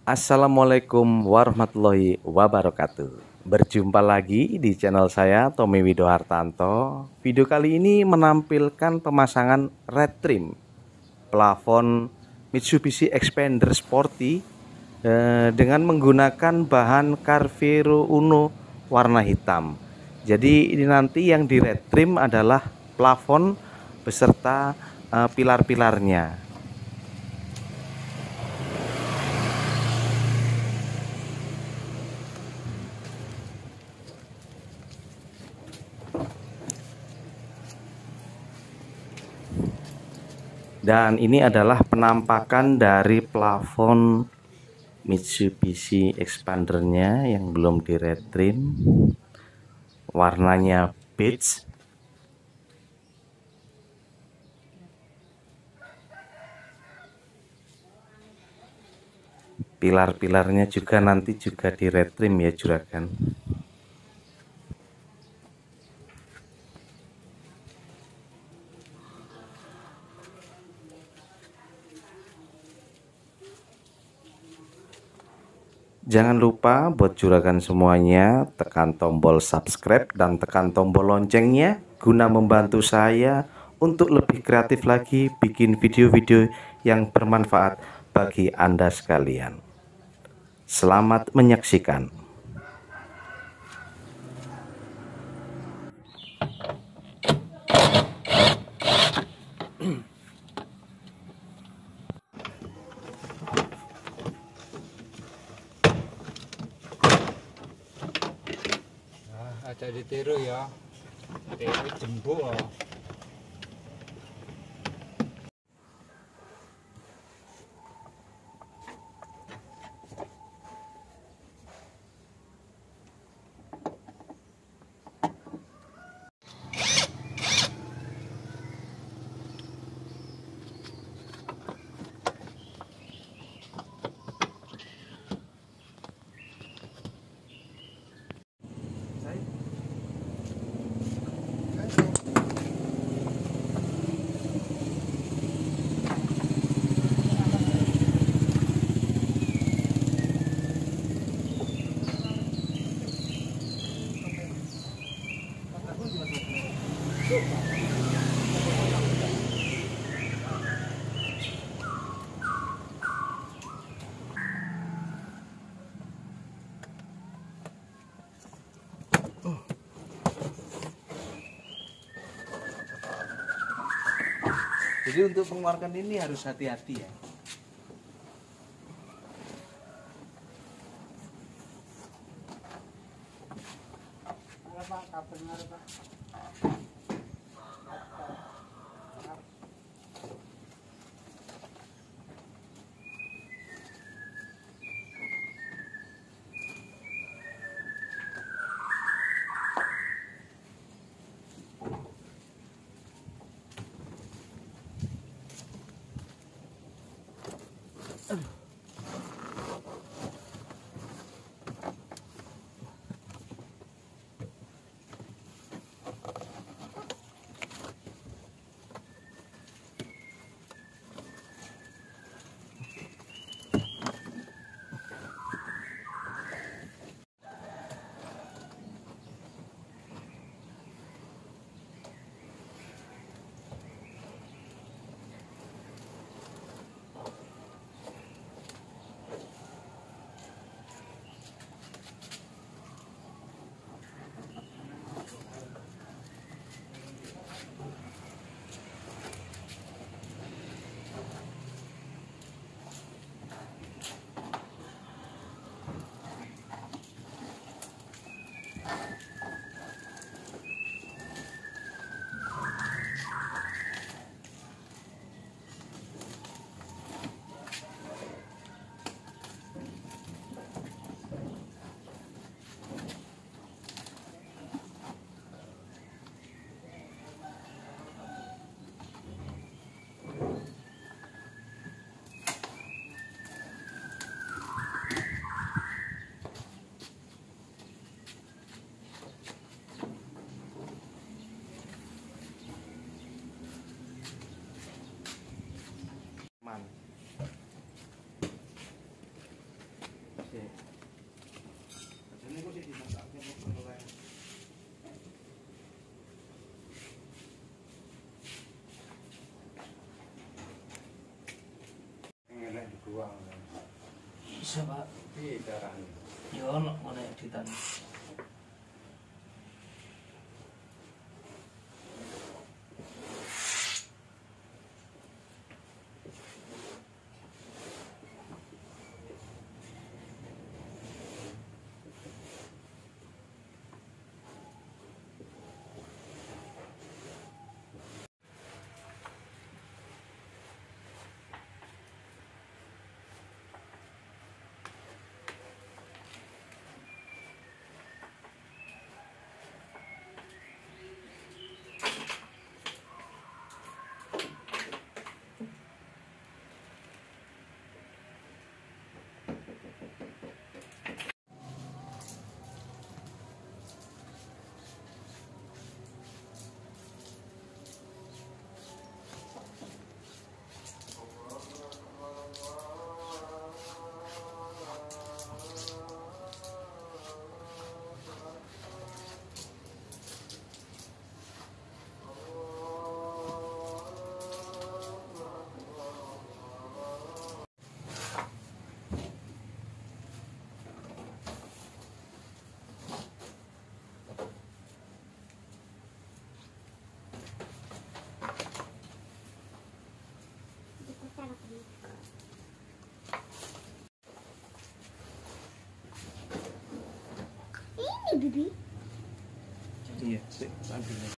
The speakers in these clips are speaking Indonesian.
Assalamualaikum warahmatullahi wabarakatuh. Berjumpa lagi di channel saya Tommy Wido Hartanto. Video kali ini menampilkan pemasangan red trim Plafon Mitsubishi Expander Sporty eh, Dengan menggunakan bahan Carvero Uno warna hitam. Jadi ini nanti yang di red trim adalah plafon beserta eh, pilar-pilarnya dan ini adalah penampakan dari plafon Mitsubishi expandernya yang belum di retrim warnanya beige. Pilar-pilarnya juga nanti juga di retrim ya juragan Jangan lupa buat juragan semuanya tekan tombol subscribe dan tekan tombol loncengnya guna membantu saya untuk lebih kreatif lagi bikin video-video yang bermanfaat bagi Anda sekalian. Selamat menyaksikan. Aja ditiru ya tiru jembuk ya. Jadi untuk mengeluarkan ini harus hati-hati ya. Buang Bisa pak. di darahnya Ya ono editan. Bibi. Iya, sih, ambil.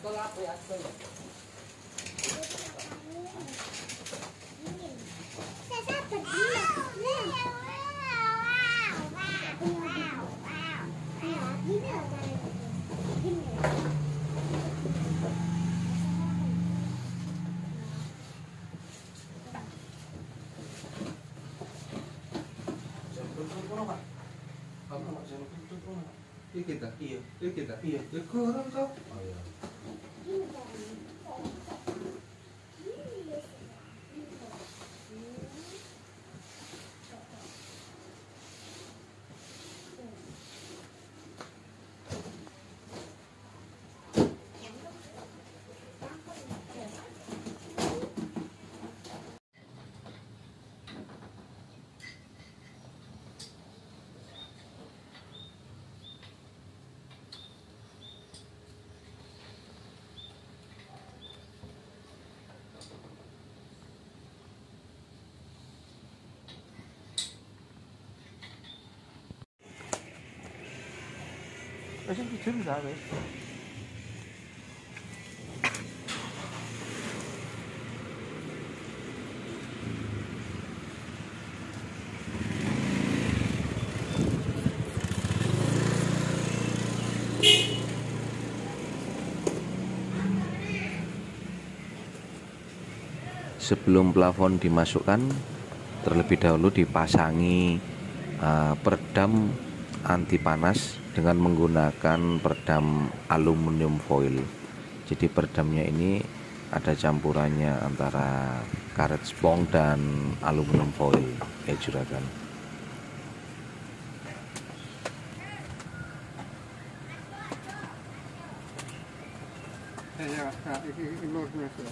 Saya berdua. Iya kita Iya. Iya kita Iya. ya kurang kau Sebelum plafon dimasukkan terlebih dahulu dipasangi uh, peredam anti panas dengan menggunakan peredam aluminium foil. Jadi peredamnya ini ada campurannya antara karet spong dan aluminium foil ya juragan. Ya, ya, ini ini.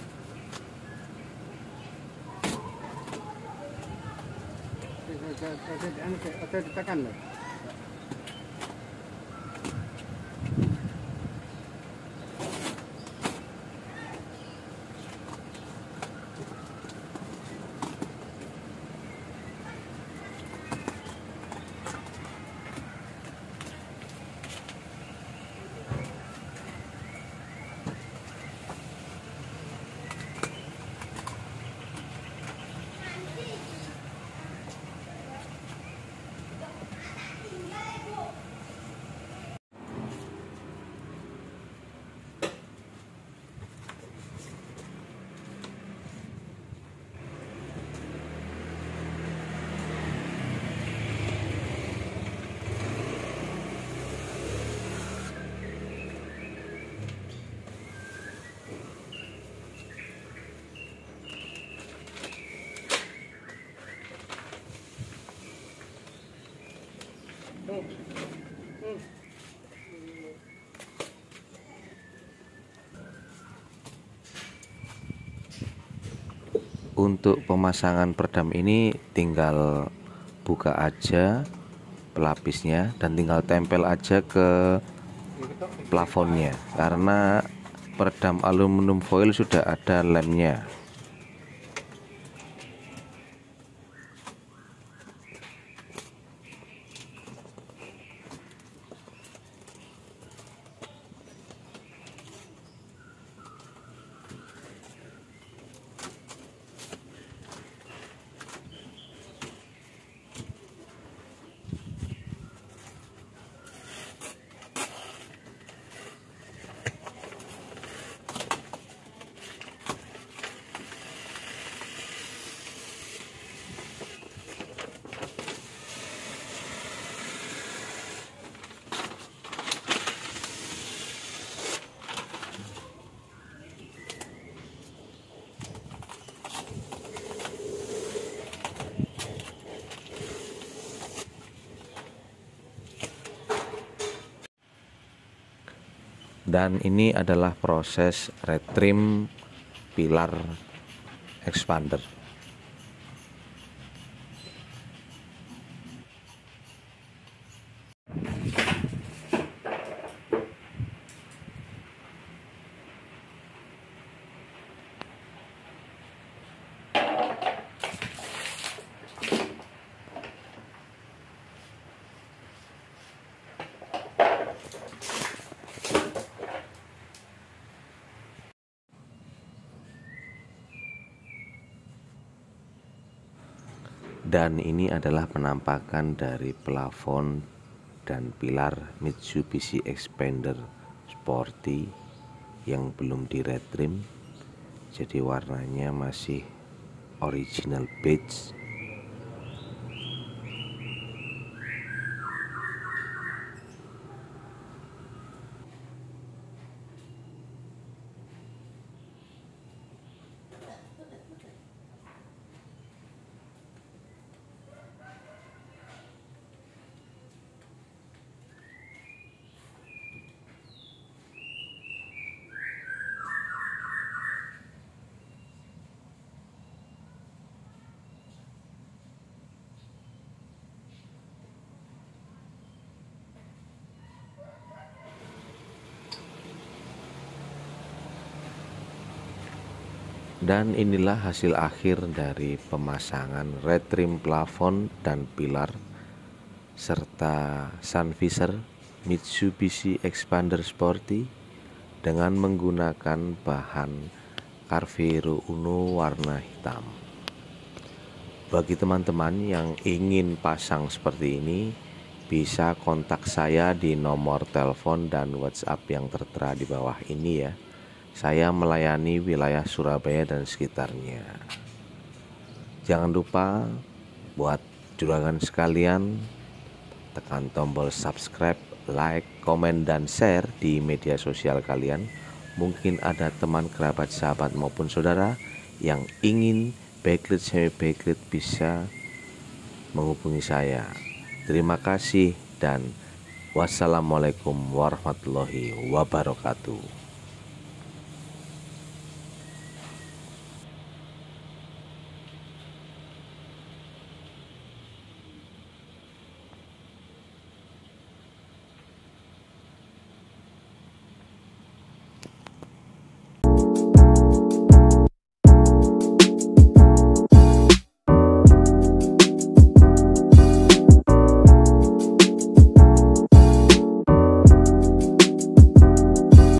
Untuk pemasangan peredam ini tinggal buka aja pelapisnya dan tinggal tempel aja ke plafonnya. Karena peredam aluminium foil sudah ada lemnya dan ini adalah proses retrim pilar expander dan ini adalah penampakan dari plafon dan pilar Mitsubishi Expander Sporty yang belum di retrim jadi warnanya masih original beige Dan inilah hasil akhir dari pemasangan retrim plafon dan pilar serta sun visor Mitsubishi Expander Sporty dengan menggunakan bahan Carvero Uno warna hitam. Bagi teman-teman yang ingin pasang seperti ini, bisa kontak saya di nomor telepon dan WhatsApp yang tertera di bawah ini ya. Saya melayani wilayah Surabaya dan sekitarnya. Jangan lupa buat juragan sekalian tekan tombol subscribe, like, komen, dan share di media sosial kalian. Mungkin ada teman, kerabat, sahabat maupun saudara yang ingin backlit semi backlit bisa menghubungi saya. Terima kasih dan wassalamualaikum warahmatullahi wabarakatuh.